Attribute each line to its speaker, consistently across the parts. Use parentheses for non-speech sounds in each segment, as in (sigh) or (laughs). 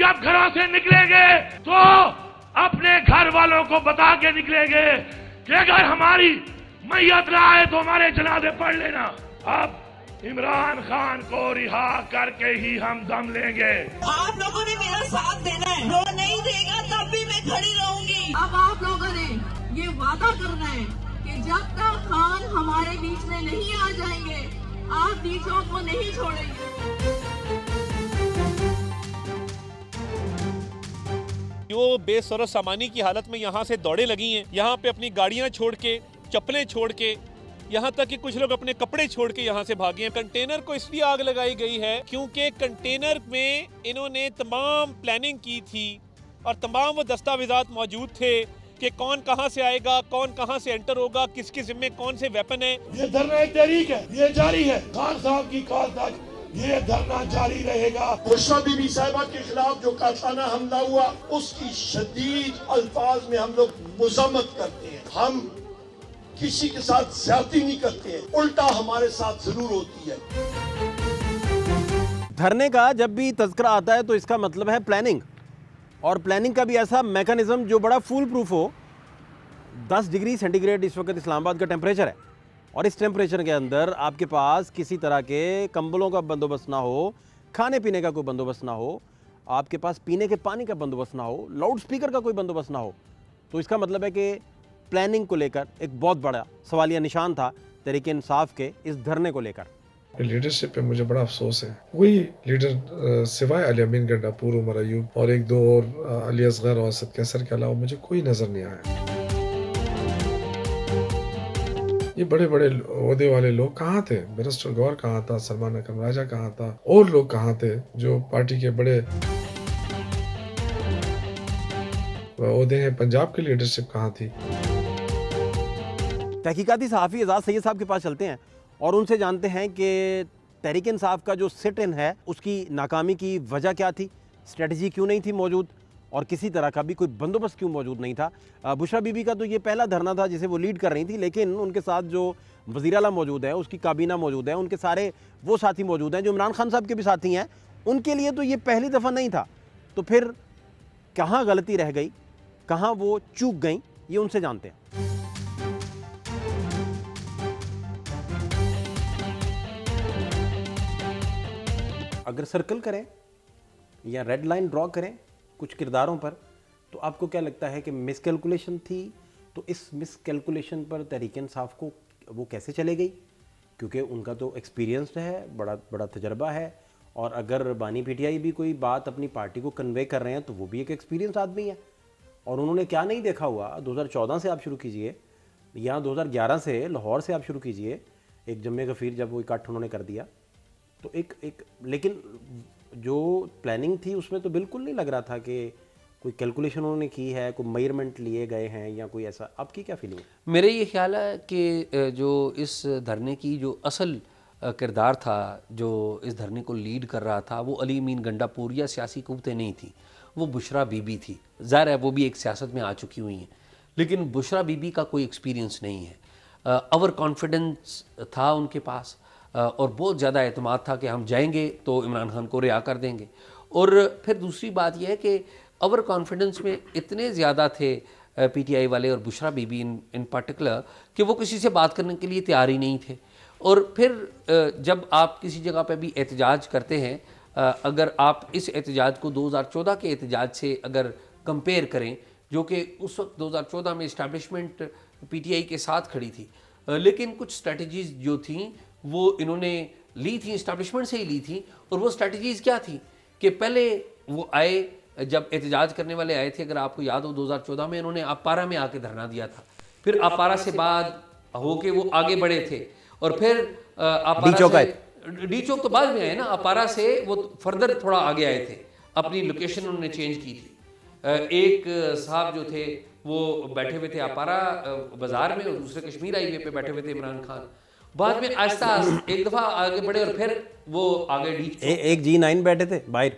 Speaker 1: जब घरों से निकलेंगे तो अपने घर वालों को बता के निकलेंगे कि अगर हमारी मैयत ना आए तो हमारे जनाजे पढ़ लेना। अब इमरान खान को रिहा करके ही हम दम लेंगे।
Speaker 2: आप लोगों ने मेरा साथ देना है। जो नहीं देगा तब भी मैं खड़ी रहूँगी। अब आप लोगों ने ये वादा करना है कि जब तक खान हमारे बीच में नहीं आ जाएँगे आप बीचों को नहीं छोड़ेंगे।
Speaker 3: जो बेसर सामानी की हालत में यहाँ से दौड़े लगी हैं, यहाँ पे अपनी गाड़ियाँ छोड़ के, चप्पलें छोड़ के, यहाँ तक कि कुछ लोग अपने कपड़े छोड़ के यहाँ से भागे हैं। कंटेनर को इसलिए आग लगाई गई है क्योंकि कंटेनर में इन्होंने तमाम प्लानिंग की थी और तमाम वो दस्तावेजात मौजूद थे कि कौन कहाँ से आएगा, कौन कहाँ से एंटर होगा, किसके जिम्मे कौन से वेपन है।
Speaker 1: ये धरना तहरीक है, ये जारी है। खान साहब की तक ये धरना जारी रहेगा।
Speaker 4: बुशरा बीबी साहिबा के खिलाफ जो कारखाना हमला हुआ उसकी शदीद अल्फाज में हम लोग मजम्मत करते हैं। हम किसी के साथ ज्यादती नहीं करते हैं। उल्टा हमारे साथ ज़रूर होती है।
Speaker 5: धरने का जब भी तस्करा आता है तो इसका मतलब है प्लानिंग और प्लानिंग का भी ऐसा मैकेनिज्म जो बड़ा फुल प्रूफ हो 10 डिग्री सेंटीग्रेड इस वक्त इस्लामाबाद का टेम्परेचर है। और इस टेम्परेचर के अंदर आपके पास किसी तरह के कंबलों का बंदोबस्त ना हो, खाने पीने का कोई बंदोबस्त ना हो, आपके पास पीने के पानी का बंदोबस्त ना हो लाउड स्पीकर का कोई बंदोबस्त ना हो तो इसका मतलब है कि प्लानिंग को लेकर एक बहुत बड़ा सवालिया निशान था तरीके इंसाफ के इस धरने को लेकर।
Speaker 6: लीडरशिप पे मुझे बड़ा अफसोस है। वही लीडर सिवाय अली अमीन गड्ढा पूर उमर अयूब और एक दो और अली असगर और असद कैसर के अलावा मुझे कोई नज़र नहीं आया। ये बड़े बड़े अहदे वाले लोग कहाँ थे? बैरिस्टर गौर कहाँ था? सलमान अकरम राजा कहाँ था? और लोग कहाँ थे जो पार्टी के बड़े अहदे हैं? पंजाब की लीडरशिप कहाँ थी?
Speaker 5: तहकीकाती सहाफ़ी एजाज सैयद साहब के पास चलते हैं और उनसे जानते हैं कि तहरीक इंसाफ का जो सिट इन है, उसकी नाकामी की वजह क्या थी? स्ट्रेटजी क्यों नहीं थी मौजूद? और किसी तरह का भी कोई बंदोबस्त क्यों मौजूद नहीं था। बुशरा बीबी का तो ये पहला धरना था जिसे वो लीड कर रही थी, लेकिन उनके साथ जो वज़ीर अला मौजूद है, उसकी काबीना मौजूद है, उनके सारे वो साथी मौजूद हैं, जो इमरान खान साहब के भी साथी हैं, उनके लिए तो ये पहली दफ़ा नहीं था। तो फिर कहाँ गलती रह गई? कहाँ वो चूक गई? ये उनसे जानते हैं। अगर सर्कल करें या रेड लाइन ड्रॉ करें कुछ किरदारों पर तो आपको क्या लगता है कि मिसकैलकुलेशन थी? तो इस मिसकैलकुलेशन पर तहरीक इंसाफ को वो कैसे चले गई? क्योंकि उनका तो एक्सपीरियंस्ड है, बड़ा बड़ा तजर्बा है, और अगर बानी पीटीआई भी कोई बात अपनी पार्टी को कन्वे कर रहे हैं तो वो भी एक एक्सपीरियंस आदमी है। और उन्होंने क्या नहीं देखा हुआ? 2014 से आप शुरू कीजिए, या 2011 से लाहौर से आप शुरू कीजिए, एक जम्मे गफ़ीर जब वो इकट्ठ उन्होंने कर दिया। तो एक एक, लेकिन जो प्लानिंग थी, उसमें तो बिल्कुल नहीं लग रहा था कि कोई कैलकुलेशन उन्होंने की है, कोई मेज़रमेंट लिए गए हैं या कोई ऐसा। आपकी क्या फीलिंग
Speaker 7: मेरे ये ख्याल है कि जो इस धरने की जो असल किरदार था, जो इस धरने को लीड कर रहा था, वो अली मीन गंडापुर या सियासी कुतें नहीं थी। वो बुशरा बीबी थी। ज़ाहिर है वो भी एक सियासत में आ चुकी हुई हैं। लेकिन बुशरा बीबी का कोई एक्सपीरियंस नहीं है। ओवर कॉन्फिडेंस था उनके पास। और बहुत ज़्यादा अतमाद था कि हम जाएँगे तो इमरान खान को रिहा कर देंगे। और फिर दूसरी बात यह है कि ओवर कॉन्फिडेंस में इतने ज़्यादा थे पीटीआई वाले और बुशरा बीबी इन इन पर्टिकुलर कि वो किसी से बात करने के लिए तैयार ही नहीं थे। और फिर जब आप किसी जगह पर भी एहतजाज करते हैं अगर आप इस एहतजाज को 2014 के एहतजाज से अगर कंपेयर करें, जो कि उस वक्त 2014 में इस्टेब्लिशमेंट पीटीआई के साथ खड़ी थी लेकिन कुछ स्ट्रेटजीज जो थी वो इन्होंने ली थी इस्टेब्लिशमेंट से ही ली थी और वो स्ट्रेटजीज क्या थी? कि पहले वो आए जब एहतजाज करने वाले आए थे अगर आपको याद हो 2014 में इन्होंने अपारा में आके धरना दिया था। फिर अपारा से बाद होके वो आगे बढ़े थे। और फिर अपारा
Speaker 5: डी चौक
Speaker 7: से डी चौक तो बाद में आए ना अपारा से वो फर्दर थोड़ा आगे आए थे। अपनी लोकेशन उन्होंने चेंज की थी। एक साहब जो थे वो बैठे हुए थे अपारा बाज़ार में और दूसरे कश्मीर हाईवे पे बैठे हुए थे इमरान खान। बाद में आहिस्ता (clears throat) एक दफ़ा आगे बढ़े और फिर वो आगे डी
Speaker 5: ए, एक जी नाइन बैठे थे बाहर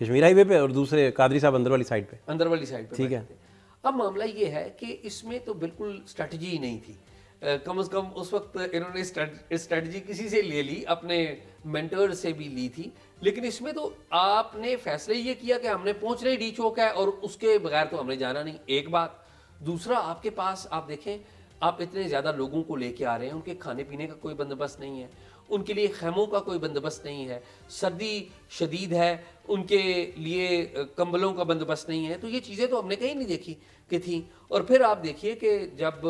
Speaker 5: कश्मीर हाईवे पे और दूसरे कादरी साहब अंदर वाली साइड पे।
Speaker 7: अंदर वाली साइड पे
Speaker 5: ठीक है।
Speaker 7: अब मामला ये है कि इसमें तो बिल्कुल स्ट्रेटजी ही नहीं थी। कम से कम उस वक्त इन्होंने स्ट्रेटजी किसी से ले ली अपने मेंटर से भी ली थी। लेकिन इसमें तो आपने फैसले ये किया कि हमने पहुँचना ही डी चौक है और उसके बगैर तो हमने जाना नहीं। एक बात। दूसरा आपके पास आप देखें आप इतने ज़्यादा लोगों को लेके आ रहे हैं, उनके खाने पीने का कोई बंदोबस्त नहीं है, उनके लिए खैमों का कोई बंदोबस्त नहीं है, सर्दी शदीद है, उनके लिए कंबलों का बंदोबस्त नहीं है तो ये चीज़ें तो हमने कहीं नहीं देखी कि थी। और फिर आप देखिए कि जब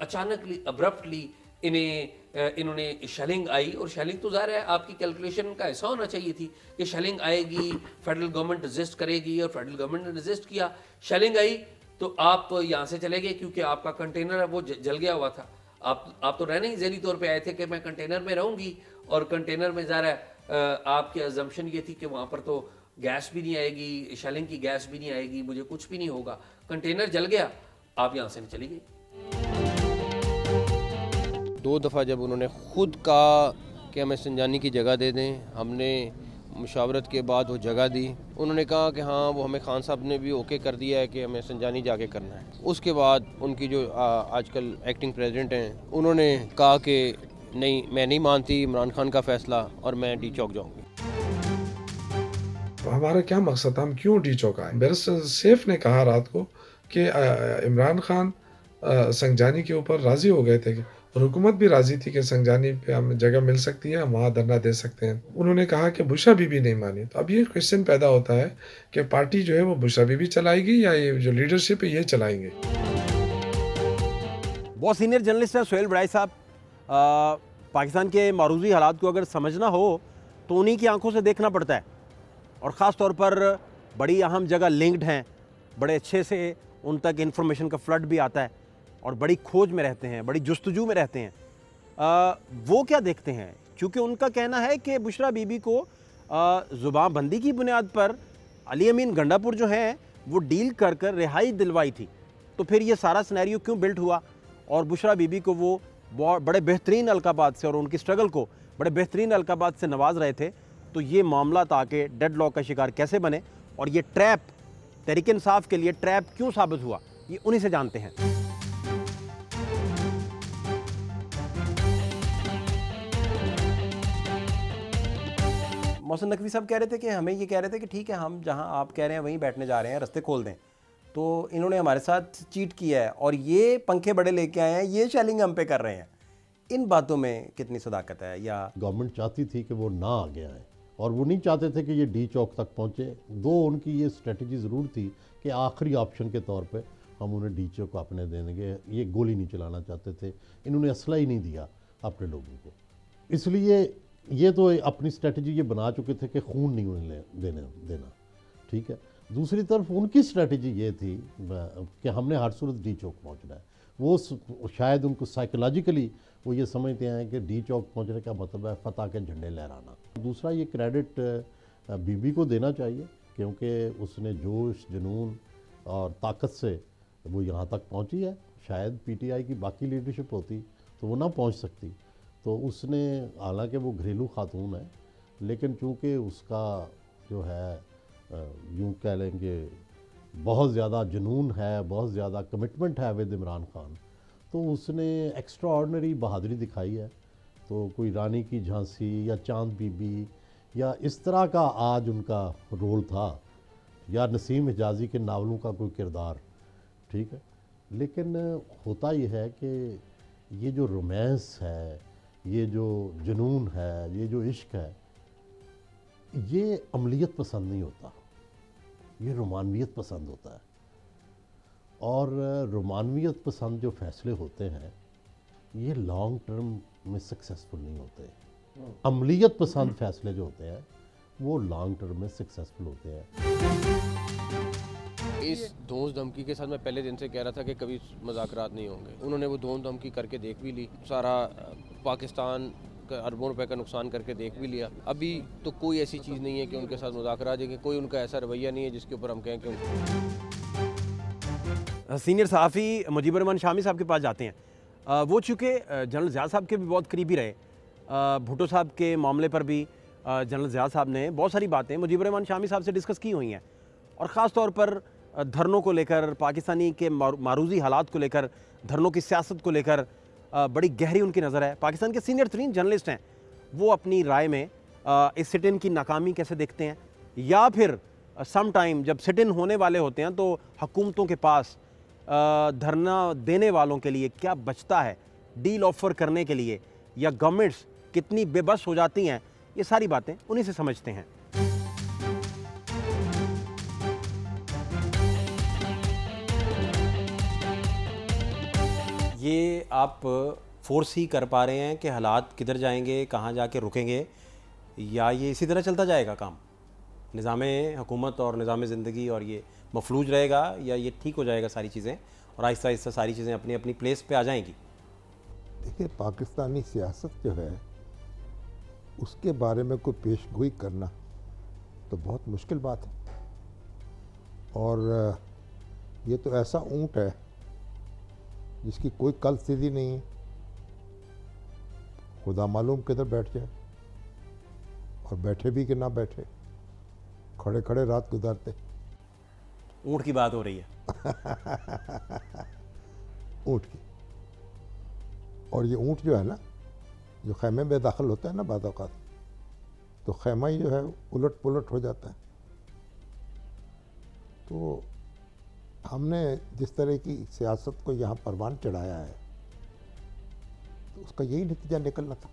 Speaker 7: अचानकली अब्रप्टली इन्हें इन्होंने शेलिंग आई, और शेलिंग तो ज़ाहिर है आपकी कैलकुलेशन का ऐसा होना चाहिए थी कि शेलिंग आएगी फेडरल गवर्नमेंट रजिस्ट करेगी, और फेडरल गवर्नमेंट ने रजिस्ट किया। शेलिंग आई तो आप यहाँ से चले गए क्योंकि आपका कंटेनर है, वो जल गया हुआ था। आप आप तो रहने ही जहरी तौर पे आए थे कि मैं कंटेनर में रहूँगी और कंटेनर में ज़रा आपकी एजम्पन ये थी कि वहाँ पर तो गैस भी नहीं आएगी शेलिंग की गैस भी नहीं आएगी, मुझे कुछ भी नहीं होगा। कंटेनर जल गया, आप यहाँ से चली गई
Speaker 8: दो दफ़ा जब उन्होंने ख़ुद कहा कि हमें संजानी की जगह दे दें, हमने मुशावरत के बाद वो जगह दी। उन्होंने कहा कि हाँ वो हमें खान साहब ने भी ओके कर दिया है कि हमें संजानी जाके करना है। उसके बाद उनकी जो आजकल एक्टिंग प्रेसिडेंट हैं, उन्होंने कहा कि नहीं, मैं नहीं मानती इमरान खान का फ़ैसला और मैं डी चौक जाऊँगी।
Speaker 6: हमारा क्या मकसद? था हम क्यों डी चौक आए? बैरिस्टर सेफ़ ने कहा रात को कि इमरान खान संगजानी के ऊपर राज़ी हो गए थे और हुकूमत भी राज़ी थी कि संजानी पे हमें जगह मिल सकती है, हम वहाँ धरना दे सकते हैं। उन्होंने कहा कि बुशा बीबी नहीं मानी। तो अब ये क्वेश्चन पैदा होता है कि पार्टी जो है वो बुशा बीबी चलाएगी या ये जो लीडरशिप है ये चलाएँगे?
Speaker 5: बहुत सीनियर जर्नलिस्ट हैं सोहेल बड़ाई साहब। पाकिस्तान के मारूजी हालात को अगर समझना हो तो उन्हीं की आँखों से देखना पड़ता है। और ख़ास तौर पर बड़ी अहम जगह लिंक्ड हैं। बड़े अच्छे से उन तक इन्फॉर्मेशन का फ्लड भी आता है। और बड़ी खोज में रहते हैं बड़ी जस्तजू में रहते हैं। आ, वो क्या देखते हैं? क्योंकि उनका कहना है कि बुशरा बीबी को ज़ुबान बंदी की बुनियाद पर अली अमीन गंडापुर जो हैं वो डील कर कर रिहाई दिलवाई थी। तो फिर ये सारा स्नैरियो क्यों बिल्ट हुआ? और बुशरा बीबी को वो बड़े बेहतरीन अलकाबाद से और उनकी स्ट्रगल को बड़े बेहतरीन अलकाबाद से नवाज़ रहे थे। तो ये मामला ताकि डेड लॉक का शिकार कैसे बने? और ये ट्रैप तहरीक इंसाफ के लिए ट्रैप क्यों साबित हुआ? ये उन्हीं से जानते हैं। मौसम नकवी साहब कह रहे थे कि हमें ये कह रहे थे कि ठीक है, हम जहाँ आप कह रहे हैं वहीं बैठने जा रहे हैं, रस्ते खोल दें। तो इन्होंने हमारे साथ चीट किया है और ये पंखे बड़े लेके आए हैं, ये शेलिंग हम पे कर रहे हैं। इन बातों में कितनी सदाकत है या
Speaker 9: गवर्नमेंट चाहती थी कि वो ना आ गया है और वो नहीं चाहते थे कि ये डी चौक तक पहुँचे। दो, उनकी ये स्ट्रेटजी ज़रूर थी कि आखिरी ऑप्शन के तौर पर हम उन्हें डी चौक अपने देंगे। ये गोली नहीं चलाना चाहते थे। इन्होंने असला ही नहीं दिया अपने लोगों को। इसलिए ये तो अपनी स्ट्रेटजी ये बना चुके थे कि खून नहीं उन्हें देने, देना, ठीक है? दूसरी तरफ़ उनकी स्ट्रेटजी ये थी कि हमने हर सूरत डी चौक पहुँचना है। वो शायद उनको साइकोलॉजिकली वो ये समझते हैं कि डी चौक पहुँचने का मतलब है फतेह के झंडे लहराना। दूसरा ये क्रेडिट बीबी को देना चाहिए, क्योंकि उसने जोश, जुनून और ताकत से वो यहाँ तक पहुँची है। शायद पीटीआई की बाकी लीडरशिप होती तो वो ना पहुँच सकती। तो उसने, हालाँकि वो घरेलू खातून है, लेकिन चूँकि उसका जो है यूँ कह लेंगे, बहुत ज़्यादा जुनून है, बहुत ज़्यादा कमिटमेंट है विद इमरान खान तो उसने एक्स्ट्रा ऑर्डनरी बहादुरी दिखाई है। तो कोई रानी की झांसी या चाँद बीबी या इस तरह का आज उनका रोल था, या नसीम हिजाजी के नावलों का कोई किरदार, ठीक है? लेकिन होता यह है कि ये जो रोमांस है ये जो जुनून है ये जो इश्क है ये अमलीत पसंद नहीं होता। ये रोमानवियत पसंद होता है। और रोमानवियत पसंद जो फैसले होते हैं ये लॉन्ग टर्म में सक्सेसफुल नहीं होते। अमलीत पसंद फैसले जो होते हैं वो लॉन्ग टर्म में सक्सेसफुल होते हैं।
Speaker 8: इस धोस धमकी के साथ मैं पहले दिन से कह रहा था कि कभी मजाकरात नहीं होंगे। उन्होंने वो धोस धमकी करके देख भी ली। सारा पाकिस्तान का अरबों रुपए का नुकसान करके देख भी लिया। अभी तो कोई ऐसी चीज़ नहीं है कि उनके साथ मुजाकरा जाएँगे कोई उनका ऐसा रवैया नहीं है जिसके ऊपर हम कहें कि
Speaker 5: सीनियर सहाफ़ी मुजीबर शामी साहब के पास जाते हैं। वो चूँकि जनरल ज़िया साहब के भी बहुत करीबी रहे। भुटो साहब के मामले पर भी जनरल ज़िया साहब ने बहुत सारी बातें मुजीबर शामी साहब से डिस्कस की हुई हैं। और ख़ास तौर पर धरनों को लेकर, पाकिस्तानी के मारूजी हालात को लेकर, धरनों की सियासत को लेकर बड़ी गहरी उनकी नज़र है। पाकिस्तान के सीनियर तरीन जर्नलिस्ट हैं। वो अपनी राय में इस सिट इन की नाकामी कैसे देखते हैं? या फिर सम टाइम जब सिट इन होने वाले होते हैं तो हुकूमतों के पास धरना देने वालों के लिए क्या बचता है? डील ऑफ़र करने के लिए या गवर्नमेंट्स कितनी बेबस हो जाती हैं? ये सारी बातें उन्हीं से समझते हैं। ये आप फोर्स ही कर पा रहे हैं कि हालात किधर जाएँगे, कहाँ जाके रुकेंगे, या ये इसी तरह चलता जाएगा काम? निज़ाम हुकूमत और निज़ाम ज़िंदगी और ये मफलूज रहेगा या ये ठीक हो जाएगा सारी चीज़ें और आहिस्ता आहिस्ता सारी चीज़ें अपनी अपनी प्लेस पे आ जाएँगी?
Speaker 10: देखिए, पाकिस्तानी सियासत जो है, उसके बारे में कोई पेश गोई करना तो बहुत मुश्किल बात है। और ये तो ऐसा ऊँट है जिसकी कोई कल स्थिति नहीं है। खुदा मालूम किधर बैठ जाए और बैठे भी कि ना बैठे। खड़े खड़े रात गुजारते
Speaker 5: ऊँट की बात हो रही है। (laughs)
Speaker 10: ऊँट की। और ये ऊँट जो है ना जो खैमे में दाखिल होता है ना बाद अवत तो खैमा ही जो है उलट पुलट हो जाता है। तो हमने जिस तरह की सियासत को यहाँ परवान चढ़ाया है तो उसका यही नतीजा निकलना था।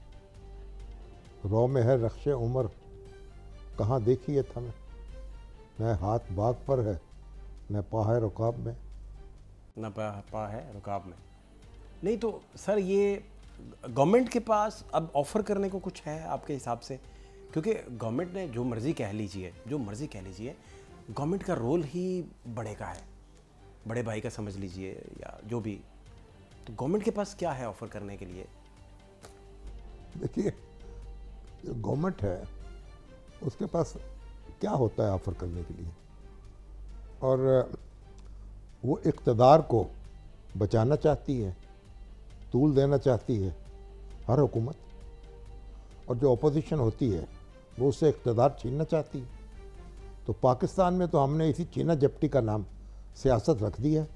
Speaker 10: रो में है रक्श उम्र, कहाँ देखी है था मैं न हाथ बाग पर है, न पा है रुकाब में।
Speaker 5: न पा पा है रुकाब में। नहीं तो सर, ये गवर्नमेंट के पास अब ऑफ़र करने को कुछ है आपके हिसाब से? क्योंकि गवर्नमेंट ने जो मर्ज़ी कह लीजिए, जो मर्ज़ी कह लीजिए, गवर्नमेंट का रोल ही बढ़ेगा है। बड़े भाई का समझ लीजिए या जो भी तो गवर्नमेंट के पास क्या है ऑफ़र करने के लिए?
Speaker 10: देखिए, जो गवर्नमेंट है, उसके पास क्या होता है ऑफ़र करने के लिए? और वो इकतदार को बचाना चाहती है, तूल देना चाहती है हर हुकूमत। और जो अपोजिशन होती है, वो उससे इकतदार छीनना चाहती है। तो पाकिस्तान में तो हमने इसी चीना जपटी का नाम सियासत रख दी है।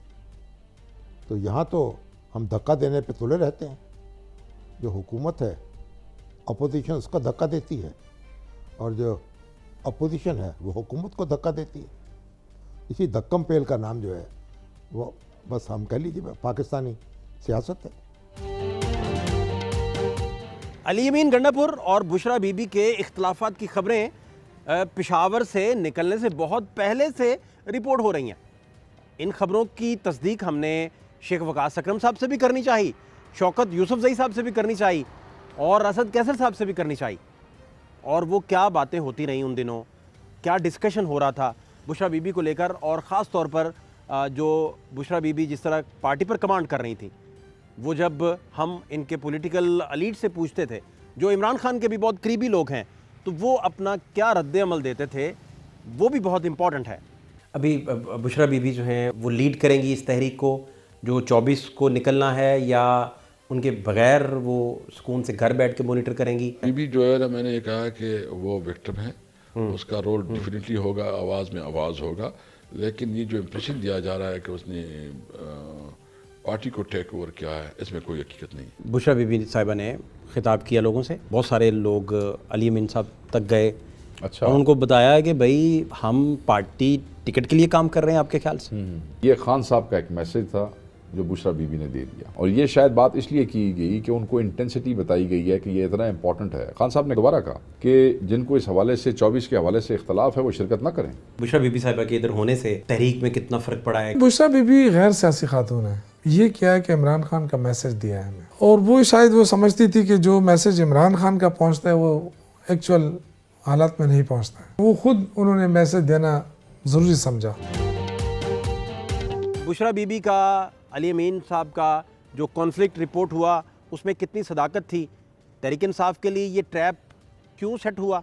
Speaker 10: तो यहाँ तो हम धक्का देने पे तुले रहते हैं। जो हुकूमत है, अपोजिशन उसका धक्का देती है। और जो अपोजिशन है, वो हुकूमत को धक्का देती है। इसी धक्कम पेल का नाम जो है, वो बस हम कह लीजिए, पाकिस्तानी सियासत है।
Speaker 5: अली अमीन गंडापुर और बुशरा बीबी के इख्तलाफात की खबरें पिशावर से निकलने से बहुत पहले से रिपोर्ट हो रही हैं। इन खबरों की तस्दीक हमने शेख वकास अक्रम साहब से भी करनी चाहिए शौकत यूसुफ जई साहब से भी करनी चाहिए और असद कैसर साहब से भी करनी चाहिए और वो क्या बातें होती रहीं उन दिनों, क्या डिस्कशन हो रहा था बुशरा बीबी को लेकर, और ख़ास तौर पर जो बुशरा बीबी जिस तरह पार्टी पर कमांड कर रही थी, वो जब हम इनके पॉलिटिकल अलीट से पूछते थे, जो इमरान खान के भी बहुत करीबी लोग हैं तो वो अपना क्या रद्द अमल देते थे, वो भी बहुत इंपॉर्टेंट है। अभी बुशरा बीबी जो हैं वो लीड करेंगी इस तहरीक को जो 24 को निकलना है या उनके बगैर वो सुकून से घर बैठ के मोनिटर करेंगी?
Speaker 11: बीबी जो है ना मैंने ये कहा कि वो विक्टम है। हम्म। उसका रोल डेफिनेटली होगा आवाज़ में आवाज़ होगा। लेकिन ये जो इम्प्रेशन दिया जा रहा है कि उसने पार्टी को टेक ओवर किया है इसमें कोई हकीकत नहीं
Speaker 5: बुशरा बीबी साहिबा ने खिताब किया लोगों से। बहुत सारे लोग अली अमीन साहब तक गए। अच्छा। और उनको बताया कि भाई हम पार्टी टिकट के लिए काम कर रहे हैं आपके ख्याल से। हम्म।
Speaker 12: ये खान साहब का एक मैसेज था जो बुशरा बीबी ने दे दिया। और ये शायद बात इसलिए की गई कि उनको इंटेंसिटी बताई गई है कि ये इतना इंपॉर्टेंट है। खान साहब ने दोबारा कहा कि जिनको इस हवाले से चौबीस के हवाले से इख्तलाफ है वो शिरकत ना करें।
Speaker 5: बुशरा बीबी साहिबा के इधर होने से तहरीक में कितना फ़र्क पड़ा है?
Speaker 6: बुशरा बीबी गैर सियासी खातून है। ये क्या है कि इमरान खान का मैसेज दिया है हमें? और वो शायद वो समझती थी कि जो मैसेज इमरान खान का पहुँचता है वो एक्चुअल हालात में नहीं पहुँचता है। वो खुद उन्होंने मैसेज देना ज़रूरी समझा।
Speaker 5: बुशरा बीबी का अली अमीन साहब का जो कॉन्फ्लिक्ट रिपोर्ट हुआ उसमें कितनी सदाकत थी? तहरीक इंसाफ के लिए ये ट्रैप क्यों सेट हुआ?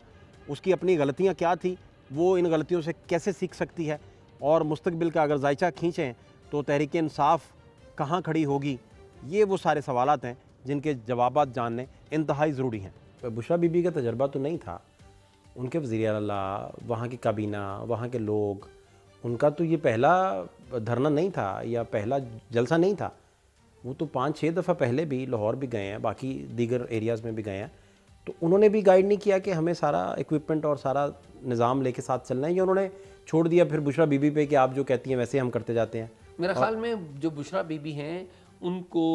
Speaker 5: उसकी अपनी गलतियाँ क्या थी? वो इन गलतियों से कैसे सीख सकती है? और मुस्तबिल का अगर जायचा खींचें तो तहरीक इंसाफ कहाँ खड़ी होगी? ये वो सारे सवाल हैं जिनके जवाब जानने इंतहाई ज़रूरी हैं। बुशरा बीबी का तजर्बा तो नहीं था। उनके वज़ी अला वहाँ की काबीना वहाँ के लोग उनका तो ये पहला धरना नहीं था या पहला जलसा नहीं था। वो तो पाँच छः दफ़ा पहले भी लाहौर भी गए हैं बाकी दीगर एरियाज़ में भी गए हैं। तो उन्होंने भी गाइड नहीं किया कि हमें सारा इक्विपमेंट और सारा निज़ाम लेके साथ चलना है। या उन्होंने छोड़ दिया फिर बुशरा बीबी पे कि आप जो कहती हैं वैसे हम करते जाते हैं।
Speaker 7: मेरा ख्याल में जो बुशरा बीबी हैं उनको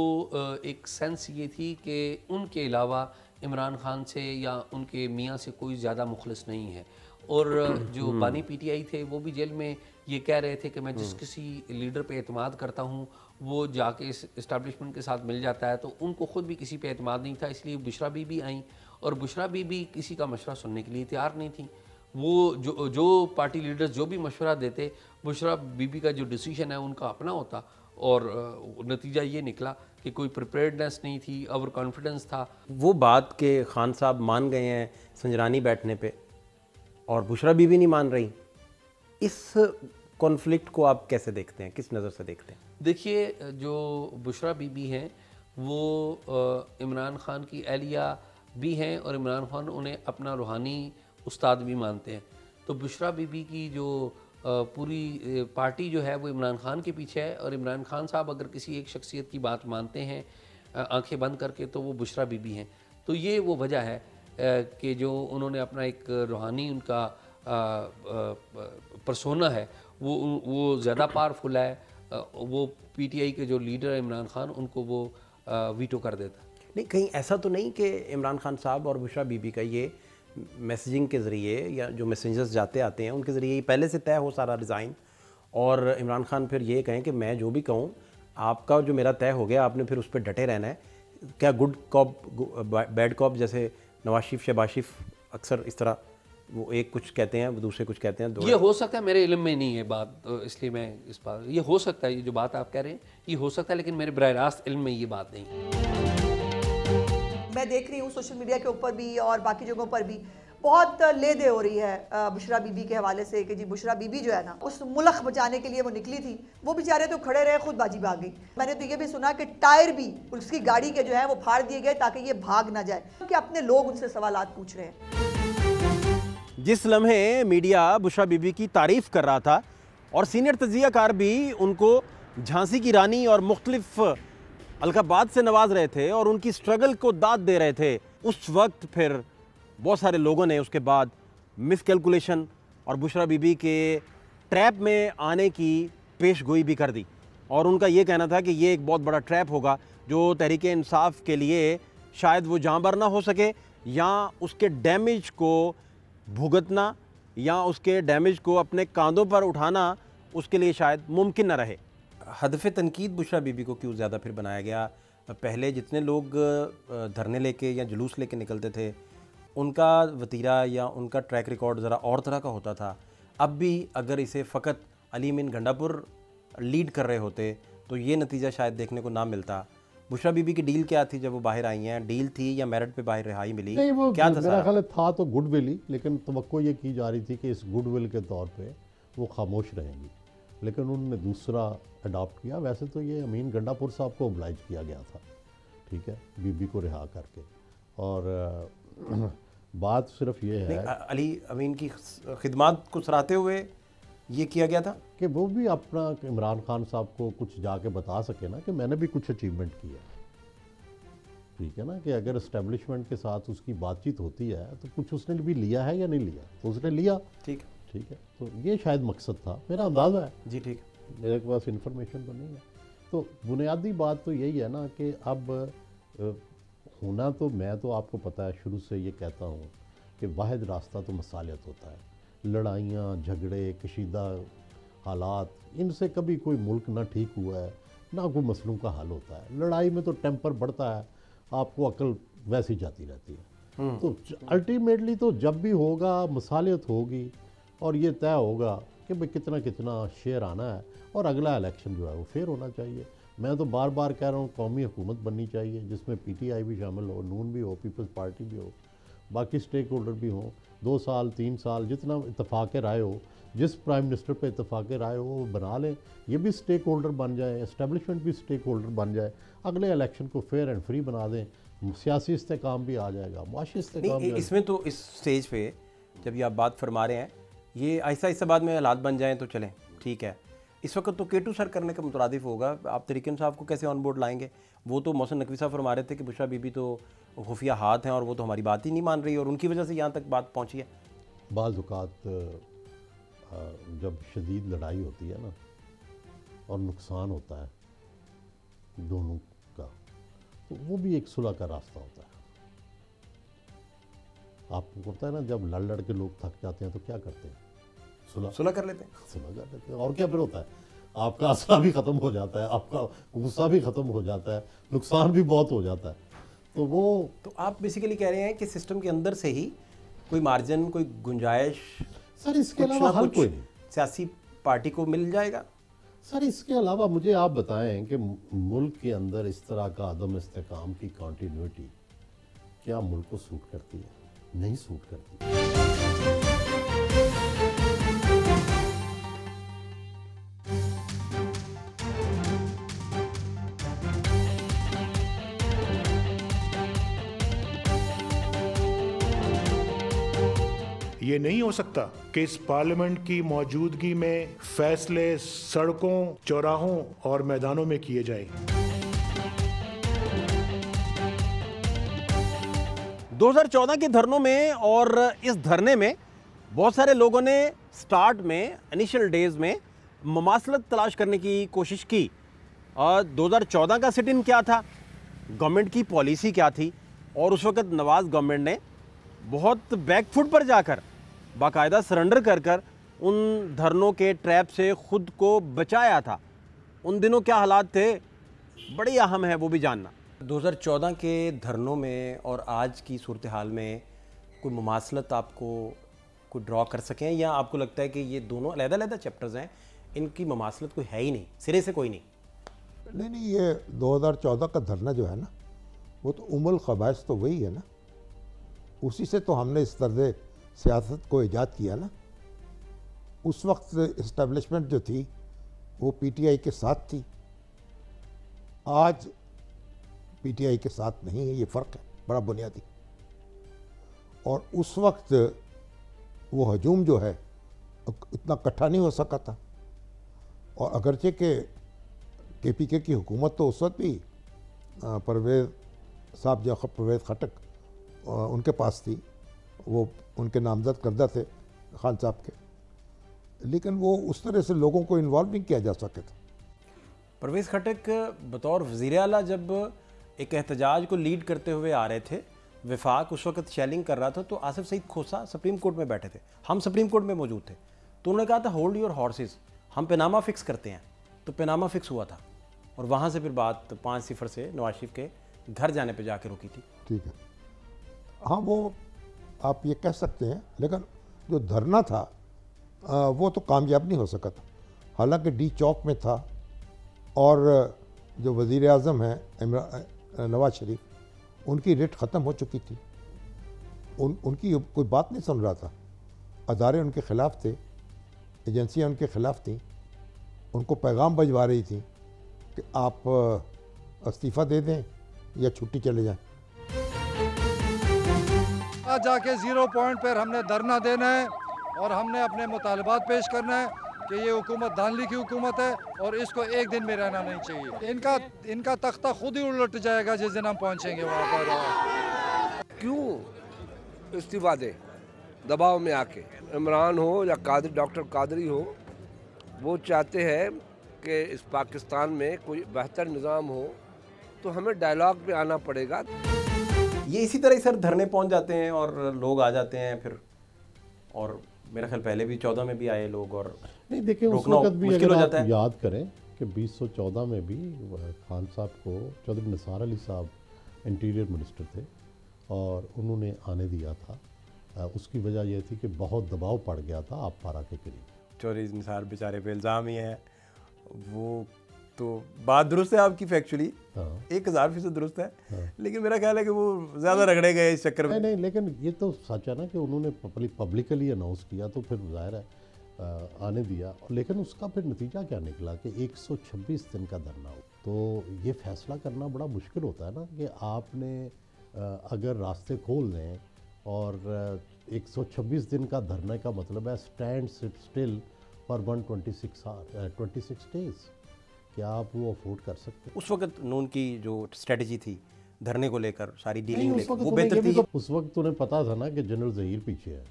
Speaker 7: एक सेंस ये थी कि उनके अलावा इमरान खान से या उनके मियाँ से कोई ज़्यादा मुखलस नहीं है। और जो हम्म। बानी पीटीआई थे वो भी जेल में ये कह रहे थे कि मैं जिस हम्म। किसी लीडर पे अतमाद करता हूँ वो जाके इस इस्टेब्लिशमेंट के साथ मिल जाता है। तो उनको ख़ुद भी किसी पे अतमाद नहीं था इसलिए बुशरा बीबी आई। और बुशरा बीबी किसी का मशवरा सुनने के लिए तैयार नहीं थी। वो जो जो पार्टी लीडर्स जो भी मशवरा देते बुशरा बीबी का जो डिसीज़न है उनका अपना होता। और नतीजा ये निकला कि कोई प्रिपेयर्डनेस नहीं थी ओवर कॉन्फिडेंस था।
Speaker 5: वो बात के खान साहब मान गए हैं संजरानी बैठने पे और बुशरा बीबी नहीं मान रही। इस कॉन्फ्लिक्ट को आप कैसे देखते हैं? किस नज़र से देखते हैं?
Speaker 7: देखिए जो बुशरा बीबी हैं वो इमरान खान की एहलिया भी हैं और इमरान खान उन्हें अपना रूहानी उस्ताद भी मानते हैं। तो बुशरा बीबी की जो पूरी पार्टी जो है वो इमरान खान के पीछे है और इमरान खान साहब अगर किसी एक शख्सियत की बात मानते हैं आँखें बंद करके तो वो बुशरा बीबी हैं। तो ये वो वजह है कि जो उन्होंने अपना एक रूहानी उनका परसोना है, वो वो ज़्यादा पावरफुल है वो पीटीआई के जो लीडर है इमरान खान, उनको वो वीटो कर देता।
Speaker 5: नहीं, कहीं ऐसा तो नहीं कि इमरान खान साहब और बुशरा बीबी का ये मैसेजिंग के ज़रिए या जो मैसेंजर्स जाते आते हैं, उनके ज़रिए पहले से तय हो सारा डिज़ाइन और इमरान खान फिर ये कहें कि मैं जो भी कहूँ, आपका जो मेरा तय हो गया, आपने फिर उस पर डटे रहना है। क्या गुड कॉप बैड कॉप जैसे नवाशिफ शबाशिफ अक्सर इस तरह, वो एक कुछ कहते हैं दूसरे कुछ कहते हैं
Speaker 7: ये हो सकता है मेरे इल्म में नहीं है बात तो इसलिए मैं इस बात ये हो सकता है, ये जो बात आप कह रहे हैं, ये हो सकता है, लेकिन मेरे बर रास्त इल्म में ये बात नहीं
Speaker 13: मैं देख रही हूँ सोशल मीडिया के ऊपर भी और बाकी जगहों पर भी बहुत ले दे हो रही है बुशरा बीबी के हवाले से कि जी बुशरा बीबी जो है ना, उस मुल्क बचाने के लिए वो निकली थी। वो बेचारे तो खड़े रहे, खुद बाजी भाग गई। मैंने तो ये भी सुना कि टायर भी उसकी गाड़ी के जो है वो फाड़ दिए गए ताकि ये भाग ना जाए। क्योंकि अपने लोग उनसे सवाल पूछ रहे हैं।
Speaker 5: जिस लम्हे मीडिया बुशरा बीबी की तारीफ़ कर रहा था, और सीनियर तजियाकार भी उनको झांसी की रानी और मुख्तलिफ़ अलकाबाद से नवाज़ रहे थे और उनकी स्ट्रगल को दाद दे रहे थे। उस वक्त फिर बहुत सारे लोगों ने उसके बाद मिस कैलकुलेशन और बुशरा बीबी के ट्रैप में आने की पेश गोई भी कर दी। और उनका ये कहना था कि ये एक बहुत बड़ा ट्रैप होगा जो तहरीक इंसाफ के लिए शायद वो जाँबर ना हो सके, या उसके डैमेज को भुगतना, या उसके डैमेज को अपने कांधों पर उठाना उसके लिए शायद मुमकिन न रहे। हदफ तनकीद बुशरा बीबी को क्यों ज़्यादा फिर बनाया गया? पहले जितने लोग धरने लेके या जुलूस लेके निकलते थे उनका वतीरा या उनका ट्रैक रिकॉर्ड ज़रा और तरह का होता था। अब भी अगर इसे फ़कत अलीम इन गंडापुर लीड कर रहे होते तो ये नतीजा शायद देखने को ना मिलता। बुशरा बीबी की डील क्या थी जब वो बाहर आई हैं? डील थी या मेरिट पे बाहर रिहाई मिली?
Speaker 9: नहीं वो क्या था मेरा ख्याल था तो गुडविल ही लेकिन तो ये की जा रही थी कि इस गुडविल के तौर पे वो खामोश रहेंगी। लेकिन उन्होंने दूसरा अडॉप्ट किया। वैसे तो ये अमीन गंडापुर साहब को ओबलाइज किया गया था ठीक है बीबी को रिहा करके। और (clears throat) बात सिर्फ़ ये है
Speaker 5: अली अमीन की खिदमत को सराहते हुए ये किया गया था?
Speaker 9: कि वो भी अपना इमरान खान साहब को कुछ जाके बता सके ना कि मैंने भी कुछ अचीवमेंट किया ठीक है ना कि अगर इस्टेब्लिशमेंट के साथ उसकी बातचीत होती है तो कुछ उसने भी लिया है या नहीं लिया? तो उसने लिया।
Speaker 5: ठीक
Speaker 9: ठीक है। तो ये शायद मकसद था। मेरा अंदाज़ा है।
Speaker 5: जी ठीक है।
Speaker 9: मेरे पास इन्फॉर्मेशन तो नहीं है। तो बुनियादी बात तो यही है ना कि अब होना तो मैं तो आपको पता है शुरू से ये कहता हूँ कि वाद रास्ता तो मसालियत होता है। लड़ाइयाँ झगड़े कशीदा हालात इनसे कभी कोई मुल्क ना ठीक हुआ है ना कोई मसलों का हल होता है। लड़ाई में तो टेम्पर बढ़ता है आपको अकल वैसी जाती रहती है। हम्म। तो अल्टीमेटली तो जब भी होगा मसालियत होगी। और ये तय होगा कि भाई कितना कितना शेयर आना है और अगला इलेक्शन जो है वो फेयर होना चाहिए। मैं तो बार बार कह रहा हूँ कौमी हुकूमत बननी चाहिए जिसमें पीटीआई भी शामिल हो नून भी हो पीपल्स पार्टी भी हो बाकी स्टेक होल्डर भी हों दो साल तीन साल जितना इतफाक़ राय हो जिस प्राइम मिनिस्टर पे इतफाक़ राय हो वो बना लें। ये भी स्टेक होल्डर बन जाए इस्टेबलिशमेंट भी स्टेक होल्डर बन जाए। अगले इलेक्शन को फेयर एंड फ्री बना दें। सियासी इसकाम भी आ जाएगा मुआशी
Speaker 5: इसकाम इसमें तो इस स्टेज पे जब ये आप बात फरमा रहे हैं ये ऐसा ऐसा बाद में हालात बन जाएँ तो चलें, ठीक है। इस वक्त तो केटू सर करने का मुतरदिफ होगा, आप तरीकन साहब को कैसे ऑन बोर्ड लाएँगे? वो तो मौसम नकवी साहब फरमा रहे थे कि बुशरा बीबी तो खुफिया हाथ हैं और वो तो हमारी बात ही नहीं मान रही और उनकी वजह से यहाँ तक बात पहुँची है।
Speaker 9: बाज़ात जब शदीद लड़ाई होती है ना और नुकसान होता है दोनों का तो वो भी एक सुलह का रास्ता होता है। आपको पता है ना, जब लड़ लड़ के लोग थक जाते हैं तो क्या करते हैं? सुलह।
Speaker 5: सुलह कर लेते हैं।
Speaker 9: सुलह कर लेते हैं। और क्या फिर होता है? आपका असला भी ख़त्म हो जाता है आपका गुस्सा भी ख़त्म हो जाता है नुकसान भी बहुत हो जाता है। तो वो
Speaker 5: तो आप बेसिकली कह रहे हैं कि सिस्टम के अंदर से ही कोई मार्जिन कोई गुंजाइश
Speaker 9: सर इसके अलावा हल कोई नहीं।
Speaker 5: सियासी पार्टी को मिल जाएगा।
Speaker 9: सर इसके अलावा मुझे आप बताएँ कि मुल्क के अंदर इस तरह का अदम इस्तेकाम की कॉन्टीन्यूटी क्या मुल्क को सूट करती है? नहीं सूट करती।
Speaker 14: ये नहीं हो सकता कि इस पार्लियामेंट की मौजूदगी में फैसले सड़कों, चौराहों और मैदानों में किए जाएँ।
Speaker 5: 2014 के धरनों में और इस धरने में बहुत सारे लोगों ने स्टार्ट में इनिशियल डेज़ में ममासलत तलाश करने की कोशिश की। और 2014 का सिट इन क्या था? गवर्नमेंट की पॉलिसी क्या थी? और उस वक्त नवाज़ गवर्नमेंट ने बहुत बैकफुट पर जाकर बाकायदा सरेंडर कर कर उन धरनों के ट्रैप से ख़ुद को बचाया था। उन दिनों क्या हालात थे बड़ी अहम है वो भी जानना। 2014 के धरनों में और आज की सूरत हाल में कोई मुमासलत आपको कोई ड्रॉ कर सकें या आपको लगता है कि ये दोनों अलहदा अलहदा चैप्टर्स हैं इनकी मुमासलत कोई है ही नहीं सिरे से कोई नहीं।
Speaker 10: नहीं नहीं ये 2014 का धरना जो है ना वो तो उमल खबाइश तो वही है ना। उसी से तो हमने इस तरह सियासत को ईजाद किया ना। उस वक्त इस्टेब्लिशमेंट जो थी, वो पीटीआई के साथ थी। आज पीटीआई के साथ नहीं है, ये फ़र्क है, बड़ा बुनियादी। और उस वक्त वो हजूम जो है, इतना इकट्ठा नहीं हो सका था। और अगरचे के के पी के की हुकूमत तो उस वक्त भी परवेज़, साहब जो परवेज़ खटक उनके पास थी। वो उनके नामजद करदा थे खान साहब के। लेकिन वो उस तरह से लोगों को इन्वॉल्व नहीं किया जा सके था।
Speaker 5: परवेज़ खटक बतौर वज़ी अला जब एक एहतजाज को लीड करते हुए आ रहे थे विफाक उस वक्त शेलिंग कर रहा था तो आसिफ सईद खोसा सुप्रीम कोर्ट में बैठे थे। हम सुप्रीम कोर्ट में मौजूद थे। तो उन्होंने कहा था होल्ड योर हॉर्सेस हम पेनामा फिक्स करते हैं। तो पेनामा फिक्स हुआ था और वहाँ से फिर बात पाँच सिफर से नवाज़ शरीफ के घर जाने पर जाके रुकी थी।
Speaker 10: ठीक है। हाँ वो आप ये कह सकते हैं, लेकिन जो धरना था वो तो कामयाब नहीं हो सका था। हालाँकि डी चौक में था और जो वज़ी अजम हैं नवाज़ शरीफ, उनकी रेट ख़त्म हो चुकी थी। उन, उनकी कोई बात नहीं सुन रहा था। अदारे उनके ख़िलाफ़ थे, एजेंसियाँ उनके ख़िलाफ़ थी, उनको पैगाम भिजवा रही थी कि आप इस्तीफ़ा दे दें या छुट्टी चले जाएँ।
Speaker 15: जाके ज़ीरो पॉइंट पर हमने धरना देना है और हमने अपने मुतालबात पेश करना है कि ये हुकूमत धानली की हुकूमत है और इसको एक दिन में रहना नहीं चाहिए। इनका इनका तख्ता खुद ही उलट जाएगा जिस दिन हम पहुँचेंगे वहाँ पर।
Speaker 16: क्यों इस्तीफा दे दबाव में आके। इमरान हो या कादर, डॉक्टर कादरी हो, वो चाहते हैं कि इस पाकिस्तान में कोई बेहतर निज़ाम हो तो हमें डायलॉग पे आना पड़ेगा।
Speaker 5: ये इसी तरह ही सर धरने पहुँच जाते हैं और लोग आ जाते हैं फिर और मेरा ख्याल पहले भी चौदह में भी आए लोग और
Speaker 9: नहीं देखिए उस वक्त भी अगर आप याद करें कि 2014 में भी खान साहब को चौधरी निसार अली साहब इंटीरियर मिनिस्टर थे और उन्होंने आने दिया था। उसकी वजह यह थी कि बहुत दबाव पड़ गया था आप पारा के करीब।
Speaker 5: चौधरी निसार बेचारे पे इल्ज़ाम ही है। वो तो बात दुरुस्त है आपकी फैक्चुअली हाँ। एक हज़ार फ़ीसद दुरुस्त है। हाँ। लेकिन मेरा ख्याल है कि वो ज़्यादा रगड़े गए इस चक्कर में।
Speaker 9: नहीं नहीं लेकिन ये तो सच है ना कि उन्होंने पब्लिकली अनाउंस किया तो फिर ज़ाहिर है आने दिया। लेकिन उसका फिर नतीजा क्या निकला कि 126 दिन का धरना हो? तो ये फैसला करना बड़ा मुश्किल होता है ना कि आपने अगर रास्ते खोल दें और 126 दिन का धरने का मतलब है stand sit still for one twenty six twenty six days क्या आप वो अफोर्ड कर सकते
Speaker 5: उस वक्त नून की जो स्ट्रेटजी थी धरने को लेकर सारी डीलिंग
Speaker 9: वक्त
Speaker 5: वो
Speaker 9: उन्हें
Speaker 5: बेहतर थी।
Speaker 9: तो उस वक्त उन्हें पता था ना कि जनरल जहीर पीछे है।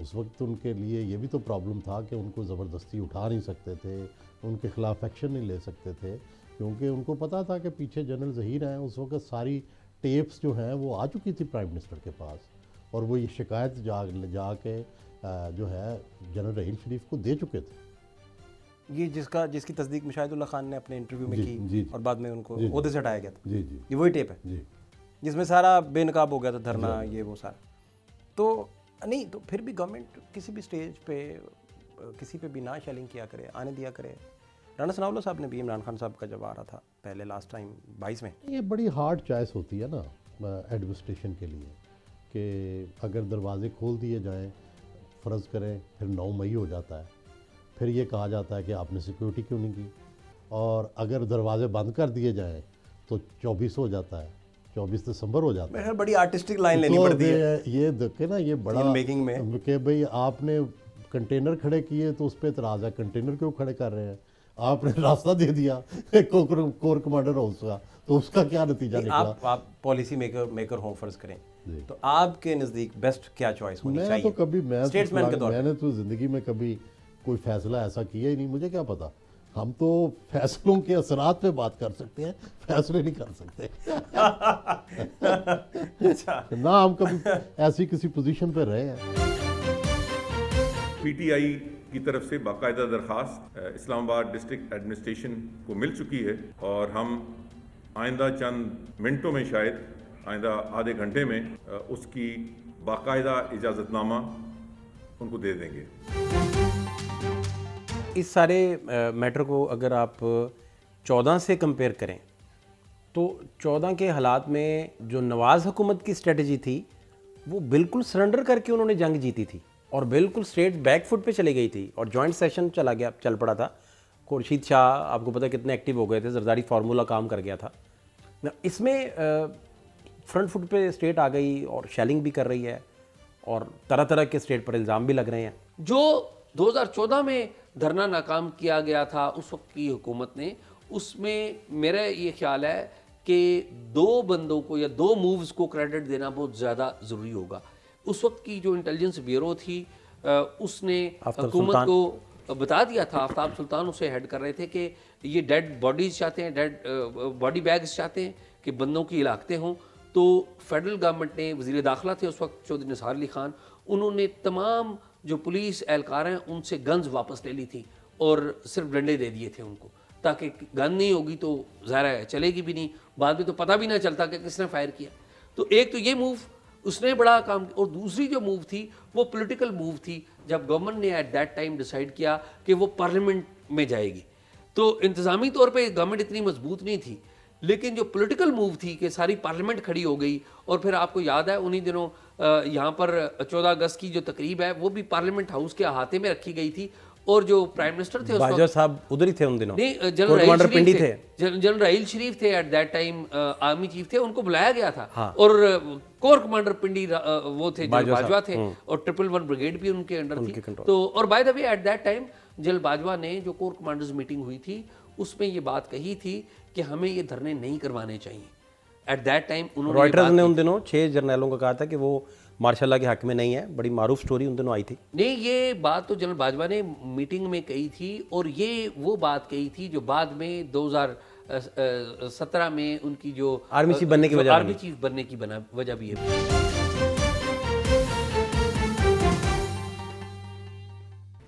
Speaker 9: उस वक्त उनके लिए ये भी तो प्रॉब्लम था कि उनको ज़बरदस्ती उठा नहीं सकते थे उनके खिलाफ एक्शन नहीं ले सकते थे क्योंकि उनको पता था कि पीछे जनरल जहीर हैं। उस वक्त सारी टेप्स जो हैं वो आ चुकी थी प्राइम मिनिस्टर के पास और वो ये शिकायत जा जाके जो है जनरल रहील शरीफ को दे चुके थे।
Speaker 5: ये जिसका जिसकी तस्दीक मुशाहिदुल्लाह खान ने अपने इंटरव्यू में
Speaker 9: जी,
Speaker 5: की
Speaker 9: जी,
Speaker 5: और बाद में उनको
Speaker 9: जी।
Speaker 5: से हटाया गया था।
Speaker 9: जी जी।
Speaker 5: ये वही टेप है।
Speaker 9: जी।
Speaker 5: जिसमें सारा बेनकाब हो गया था धरना ये वो सारा। तो नहीं तो फिर भी गवर्नमेंट किसी भी स्टेज पे किसी पे भी ना शेलिंग किया करे आने दिया करे। राना सनावला साहब ने भी इमरान खान साहब का जब आ रहा था पहले लास्ट टाइम बाईस में।
Speaker 9: ये बड़ी हार्ड चॉइस होती है ना एडमिनिस्ट्रेशन के लिए कि अगर दरवाजे खोल दिए जाएँ फ़र्ज़ करें फिर नौ मई हो जाता है। फिर ये कहा जाता है कि आपने सिक्योरिटी क्यों नहीं की? और अगर दरवाजे बंद कर दिए जाएँ तो चौबीस हो जाता है। चौबीस दिसंबर हो जाता है।
Speaker 5: बड़ी आर्टिस्टिक लाइन लेनी
Speaker 9: तो
Speaker 5: पड़ती है।
Speaker 9: ये- ये देखे ना ये बड़ा
Speaker 5: making में।
Speaker 9: कि भाई आपने कंटेनर खड़े किए तो उस पर इतराज़ है। कंटेनर क्यों खड़े कर रहे हैं? आपने रास्ता दे दिया कोर कोर कमांडर हाउस का। तो उसका क्या नतीजा निकला?
Speaker 5: आप आप पॉलिसी मेकर मेकर हो फ़र्ज़ करें। तो आपके नज़दीक बेस्ट क्या चॉइस होनी
Speaker 9: मैं
Speaker 5: चाहिए?
Speaker 9: तो कभी मैं तो
Speaker 5: स्टेट्समैन के तौर
Speaker 9: मैंने तो ज़िंदगी में कभी कोई फैसला ऐसा किया ही नहीं मुझे क्या पता? हम तो फैसलों के असरात पे बात कर सकते हैं फैसले नहीं कर सकते।
Speaker 5: अच्छा।
Speaker 9: ना हम कभी ऐसी किसी पोजीशन पे रहे हैं।
Speaker 17: पीटीआई की तरफ़ से बाकायदा दरख्वास्त इस्लामाबाद डिस्ट्रिक्ट एडमिनिस्ट्रेशन को मिल चुकी है और हम आइंदा चंद मिनटों में शायद आइंदा आधे घंटे में उसकी बाकायदा इजाज़तनामा उनको दे देंगे।
Speaker 5: इस सारे मैटर को अगर आप चौदह से कंपेयर करें तो चौदह के हालात में जो नवाज़ हुकूमत की स्ट्रेटजी थी, वो बिल्कुल सरेंडर करके उन्होंने जंग जीती थी और बिल्कुल स्ट्रेट बैक फुट पे चली गई थी और जॉइंट सेशन चला गया, चल पड़ा था। खुर्शीद शाह, आपको पता कितने एक्टिव हो गए थे, जरदारी फार्मूला काम कर गया था। इसमें फ्रंट फुट पे स्टेट आ गई और शेलिंग भी कर रही है और तरह तरह के स्टेट पर इल्ज़ाम भी लग रहे हैं।
Speaker 7: जो 2014 में धरना नाकाम किया गया था उस वक्त की हुकूमत ने। उसमें मेरा ये ख्याल है कि दो बंदों को या दो मूव्स को क्रेडिट देना बहुत ज़्यादा ज़रूरी होगा। उस वक्त की जो इंटेलिजेंस ब्यूरो थी उसने हुकूमत को बता दिया था आफ्ताब सुल्तान उसे हेड कर रहे थे कि ये डेड बॉडीज चाहते हैं डेड बॉडी बैग्स चाहते हैं कि बंदों की इलाकते हों। तो फेडरल गवर्नमेंट ने वज़ीर दाखिला थे उस वक्त चौधरी निसार अली खान उन्होंने तमाम जो पुलिस एहलकार हैं, उनसे गन्स वापस ले ली थी और सिर्फ़ डंडे दे दिए थे उनको। ताकि गन नहीं होगी तो ज़ाहिर है चलेगी भी नहीं। बाद में तो पता भी ना चलता कि किसने फायर किया। तो एक तो ये मूव उसने बड़ा काम और दूसरी जो मूव थी, वो पॉलिटिकल मूव थी, जब गवर्नमेंट ने एट दैट टाइम डिसाइड किया कि वो पार्लियामेंट में जाएगी। तो इंतज़ामी तौर पे गवर्नमेंट इतनी मज़बूत नहीं थी, लेकिन जो पॉलिटिकल मूव थी कि सारी पार्लियामेंट खड़ी हो गई और फिर आपको याद है उन्हीं दिनों यहाँ पर चौदह अगस्त की जो तकरीब है वो भी पार्लियामेंट हाउस के अहाते में रखी गई थी। और जो प्राइम मिनिस्टर थे
Speaker 5: बाजवा साहब उधर ही थे उन दिनों।
Speaker 7: नहीं जनरल
Speaker 5: पिंडी थे।
Speaker 7: थे। जनरल राहिल शरीफ थे at that time army chief थे उनको बुलाया गया था।
Speaker 5: हाँ।
Speaker 7: और कोर कमांडर पिंडी वो थे जनरल
Speaker 5: बाजवा
Speaker 7: थे
Speaker 5: हम्म।
Speaker 7: और ट्रिपल वन ब्रिगेड भी उनके अंडर थी। तो और by the way at that time general Bajwa ने जो कोर कमांडर्स मीटिंग हुई थी उसमें ये बात कही थी कि हमें ये धरने नहीं करवाने चाहिए। एट दैट टाइम उन्होंने
Speaker 5: रॉयटर्स ने उन दिनों छह जर्नैलों को कहा था कि वो मार्शल के हक में नहीं है बड़ी मारूफ स्टोरी उन दिनों आई थी।
Speaker 7: नहीं ये बात तो जनरल बाजवा ने मीटिंग में कही थी और ये वो बात कही थी जो बाद में 2017 में उनकी जो
Speaker 5: आर्मी चीफ बनने की वजह
Speaker 7: आर्मी। चीफ बनने की बना वजह भी है।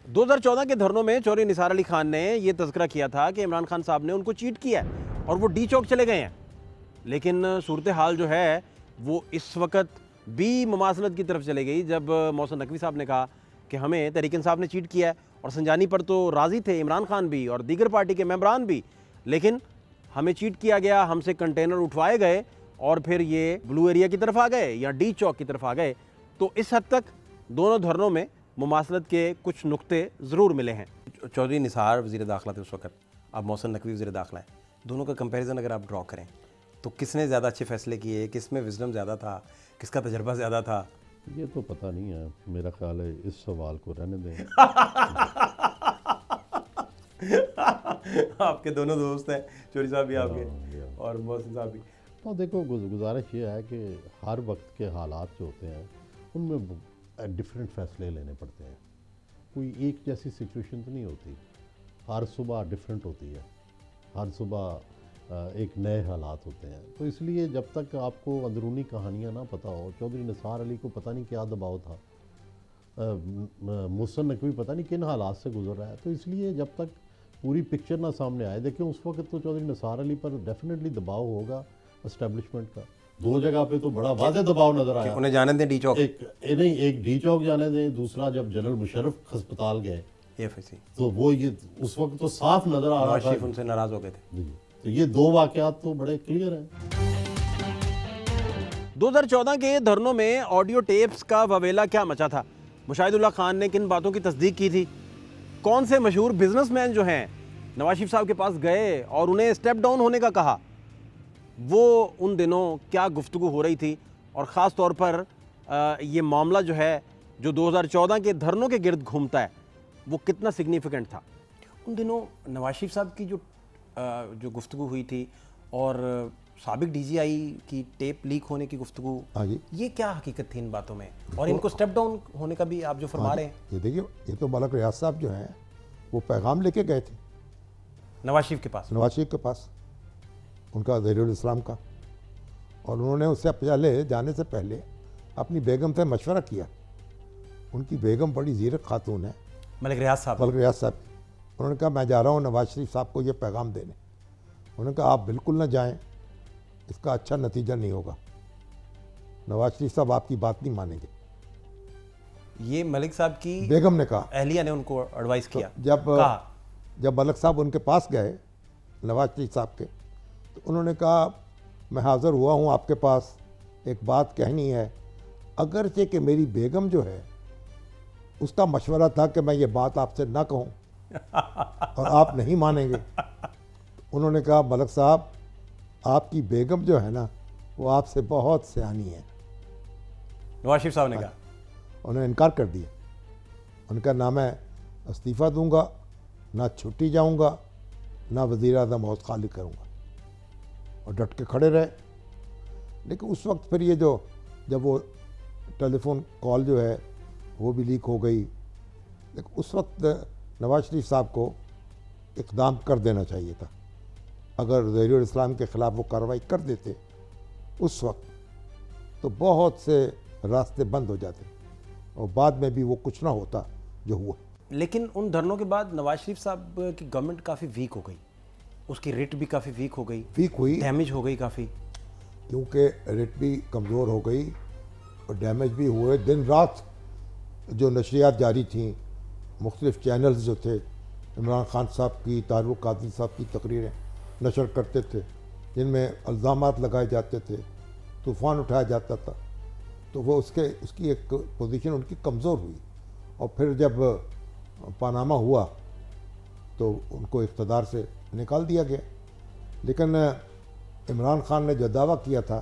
Speaker 5: 2014 के धरनों में चौरी निसार अली खान ने यह तस्करा किया था कि इमरान खान साहब ने उनको चीट किया है और वो डी चौक चले गए हैं। लेकिन सूरत हाल जो है, वो इस वक्त भी ममासलत की तरफ़ चले गई, जब मौसम नकवी साहब ने कहा कि हमें तरीक साहब ने चीट किया है और संजानी पर तो राज़ी थे इमरान खान भी और दीगर पार्टी के मेम्बरान भी, लेकिन हमें चीट किया गया, हमसे कंटेनर उठवाए गए और फिर ये ब्लू एरिया की तरफ़ आ गए या डी चौक की तरफ़ आ गए तो इस हद तक दोनों धरनों में मुमासलत के कुछ नुक्ते ज़रूर मिले हैं। चौधरी निसार वज़ी दाखिला थे उस वक्त। अब मौसम नकवी वज़ी दाखिला है। दोनों का कंपेरिजन अगर आप ड्रॉ करें तो किसने ज़्यादा अच्छे फैसले किए? किसमें विजडम ज़्यादा था? किसका तजर्बा ज़्यादा था?
Speaker 9: ये तो पता नहीं है। मेरा ख्याल है इस सवाल को रहने दें। (laughs)
Speaker 5: आपके दोनों दोस्त हैं चोरी साहब भी आपके और मोहसिन साहब भी।
Speaker 9: तो देखो गुजारिश ये है कि हर वक्त के हालात जो होते हैं उनमें डिफरेंट फैसले लेने पड़ते हैं। कोई एक जैसी सिचुएशन तो नहीं होती। हर सुबह डिफरेंट होती है। हर सुबह एक नए हालात होते हैं। तो इसलिए जब तक आपको अंदरूनी कहानियाँ ना पता हो चौधरी निसार अली को पता नहीं क्या दबाव था मुसन नकवी पता नहीं किन हालात से गुजर रहा है। तो इसलिए जब तक पूरी पिक्चर ना सामने आए देखिए उस वक्त तो चौधरी निसार अली पर डेफिनेटली दबाव होगा इस्टेब्लिशमेंट का। दो जगह पे तो बड़ा वादे दबाव नज़र आया।
Speaker 5: उन्हें जाने दें डी चौक
Speaker 9: एक नहीं एक डी चौक जाने दें दूसरा जब जनरल मुशरफ अस्पताल गए तो वो ये उस वक्त तो साफ़ नज़र आ रहा था।
Speaker 5: उनसे नाराज़ हो गए थे।
Speaker 9: जी। तो ये दो वाकयात तो बड़े क्लियर हैं।
Speaker 5: 2014 के धरनों में ऑडियो टेप्स का ववेला क्या मचा था? मुशाहिदुल्लाह खान ने किन बातों की तस्दीक की थी? कौन से मशहूर बिजनेसमैन जो हैं? नवाज़ शरीफ साहब के पास गए और उन्हें स्टेप डाउन होने का कहा। वो उन दिनों क्या गुफ्तगू हो रही थी? और ख़ास तौर पर ये मामला जो है जो 2014 के धरनों के गिर्द घूमता है वो कितना सिग्निफिकेंट था? उन दिनों नवाज़ शरीफ साहब की जो जो गुफ्तु हुई थी और सबक डीजीआई की टेप लीक होने की गुफ्तु
Speaker 10: हाँ जी।
Speaker 5: ये क्या हकीकत थी इन बातों में? और इनको स्टेप डाउन होने का भी आप जो फरमा
Speaker 10: हाँ
Speaker 5: रहे हैं।
Speaker 10: ये देखिए ये तो मलक रियाज साहब जो हैं वो पैगाम लेके गए थे।
Speaker 5: नवाज़ शरीफ के पास।
Speaker 10: नवाज़ शरीफ के पास। उनका जहरुल इस्लाम का। और उन्होंने उससे पहले जाने से पहले अपनी बेगम से मशवरा किया। उनकी बेगम बड़ी जीरक खातून है।
Speaker 5: मलिक रियाज साहब।
Speaker 10: मलिक रियाज साहब उन्होंने कहा मैं जा रहा हूँ नवाज़ शरीफ साहब को ये पैगाम देने। उन्होंने कहा आप बिल्कुल ना जाएँ इसका अच्छा नतीजा नहीं होगा। नवाज़ शरीफ साहब आपकी बात नहीं मानेंगे।
Speaker 5: ये मलिक साहब की
Speaker 10: बेगम ने कहा।
Speaker 5: अहलिया ने उनको एडवाइस किया।
Speaker 10: तो जब
Speaker 5: कहा?
Speaker 10: जब मलिक साहब उनके पास गए नवाज़ शरीफ साहब के तो उन्होंने कहा मैं हाज़िर हुआ हूँ आपके पास एक बात कहनी है। अगरचे कि मेरी बेगम जो है उसका मशवरा था कि मैं ये बात आपसे ना कहूँ और आप नहीं मानेंगे। उन्होंने कहा मलक साहब आपकी बेगम जो है ना वो आपसे बहुत सियानी है।
Speaker 5: नवाज़ शरीफ साहब ने कहा।
Speaker 10: उन्होंने इनकार कर दिया। उनका ना मैं इस्तीफ़ा दूँगा ना छुट्टी जाऊँगा ना वज़ी अजम हाउस खाली करूँगा। और डट के खड़े रहे। लेकिन उस वक्त फिर ये जो जब वो टेलीफोन कॉल जो है वो भी लीक हो गई। लेकिन उस वक्त नवाज़ शरीफ साहब को इकदाम कर देना चाहिए था। अगर जहरुल इस्लाम के ख़िलाफ़ वो कार्रवाई कर देते उस वक्त तो बहुत से रास्ते बंद हो जाते और बाद में भी वो कुछ ना होता जो हुआ।
Speaker 5: लेकिन उन धरनों के बाद नवाज़ शरीफ साहब की गवर्नमेंट काफ़ी वीक हो गई। उसकी रेट भी काफ़ी वीक हो गई।
Speaker 10: वीक हुई।
Speaker 5: डैमेज हो गई काफ़ी।
Speaker 10: क्योंकि रेट भी कमज़ोर हो गई और डैमेज भी हुए। दिन रात जो नशरियात जारी थी मुख्तलिफ़ चैनल्स जो थे, इमरान खान साहब की, तारुक कादरी साहब की तकरीरें नशर करते थे, जिनमें अल्ज़ाम लगाए जाते थे, तूफ़ान उठाया जाता था तो वो उसके, उसकी एक पोजीशन उनकी कमज़ोर हुई। और फिर जब पानामा हुआ तो उनको इकतदार से निकाल दिया गया। लेकिन इमरान खान ने जो दावा किया था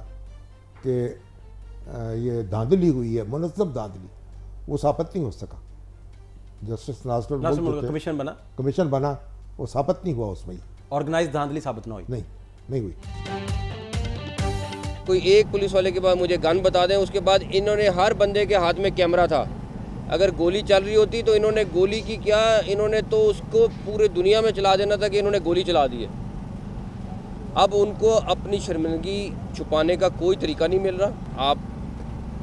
Speaker 10: कि ये धांधली हुई है मुनज़म धांधली, वो साबित नहीं हो सका। जस्टिस नाजर
Speaker 5: कमीशन बना।
Speaker 10: कमीशन बना वो साबित नहीं हुआ उसमें।
Speaker 5: ऑर्गेनाइज धांधली साबित ना हुई।
Speaker 10: नहीं नहीं हुई।
Speaker 8: कोई एक पुलिस वाले के बाद मुझे गन बता दें उसके बाद इन्होंने हर बंदे के हाथ में कैमरा था। अगर गोली चल रही होती तो इन्होंने गोली की क्या इन्होंने तो उसको पूरे दुनिया में चला देना था कि इन्होंने गोली चला दी है। अब उनको अपनी शर्मिंदगी छुपाने का कोई तरीका नहीं मिल रहा। आप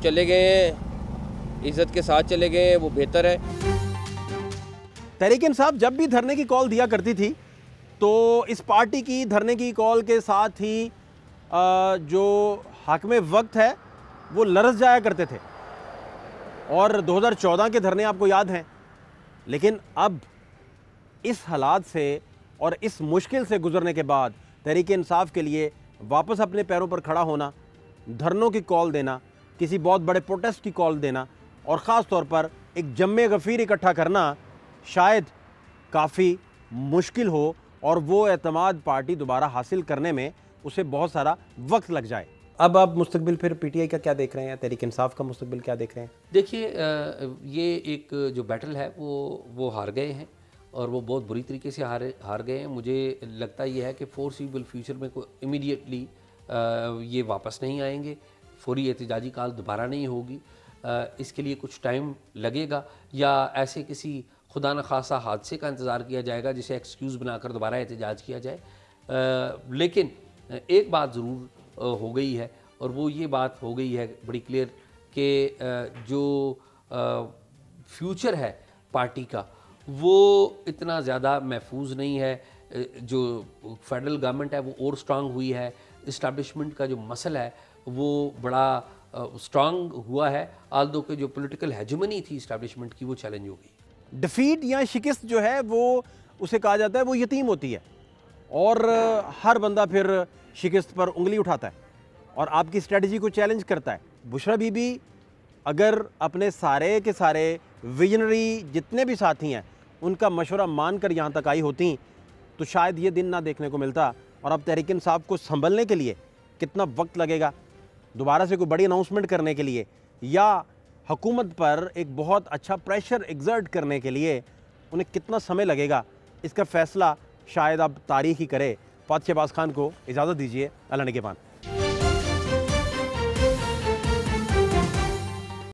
Speaker 8: चले गए हैं इज़्ज़त के साथ चले गए हैं वो बेहतर है।
Speaker 5: तहरीक इंसाफ जब भी धरने की कॉल दिया करती थी तो इस पार्टी की धरने की कॉल के साथ ही जो हाकम वक्त है, वो लरस जाया करते थे। और 2014 के धरने आपको याद हैं, लेकिन अब इस हालात से और इस मुश्किल से गुजरने के बाद तहरीक इंसाफ के लिए वापस अपने पैरों पर खड़ा होना, धरनों की कॉल देना, किसी बहुत बड़े प्रोटेस्ट की कॉल देना, और ख़ास तौर पर एक जम्मे गफ़ीर इकट्ठा करना शायद काफ़ी मुश्किल हो और वो एतमाद पार्टी दोबारा हासिल करने में उसे बहुत सारा वक्त लग जाए। अब आप मुस्तकबिल फिर पीटीआई का क्या देख रहे हैं तहरीक इंसाफ का मुस्तबिल क्या देख रहे हैं?
Speaker 7: देखिए ये एक जो बैटल है वो वो हार गए हैं और वो बहुत बुरी तरीके से हार हार गए हैं। मुझे लगता ये है कि फोर्सिबल फ्यूचर में कोई इमीडिएटली ये वापस नहीं आएँगे। फौरी एहतजाजी काल दोबारा नहीं होगी। इसके लिए कुछ टाइम लगेगा या ऐसे किसी खुदा न खासा हादसे का इंतज़ार किया जाएगा जिसे एक्सक्यूज़ बनाकर दोबारा एहतजाज किया जाए। आ, लेकिन एक बात ज़रूर हो गई है और वो ये बात हो गई है बड़ी क्लियर कि जो फ्यूचर है पार्टी का वो इतना ज़्यादा महफूज नहीं है। जो फेडरल गवर्नमेंट है वो और स्ट्रांग हुई है। इस्टबलिशमेंट का जो मसल है वो बड़ा स्ट्रांग हुआ है। आल दो के जो पॉलिटिकल हेजमनी थी इस्टबलिशमेंट की वो चैलेंज हो गई।
Speaker 5: डिफीट या शिकस्त जो है, वो उसे कहा जाता है, वो यतीम होती है। और हर बंदा फिर शिकस्त पर उंगली उठाता है और आपकी स्ट्रेटजी को चैलेंज करता है। बुशरा बीबी, अगर अपने सारे के सारे विजनरी जितने भी साथी हैं, उनका मशवरा मान कर यहाँ तक आई होती तो शायद ये दिन ना देखने को मिलता। और अब तहरीक साहब को संभलने के लिए कितना वक्त लगेगा? दोबारा से कोई बड़ी अनाउंसमेंट करने के लिए? या हुकूमत पर एक बहुत अच्छा प्रेशर एग्जर्ट करने के लिए उन्हें कितना समय लगेगा, इसका फ़ैसला शायद आप तारीख ही करें। पाद शहबाज खान को इजाज़त दीजिए, अल्लाह नगेबान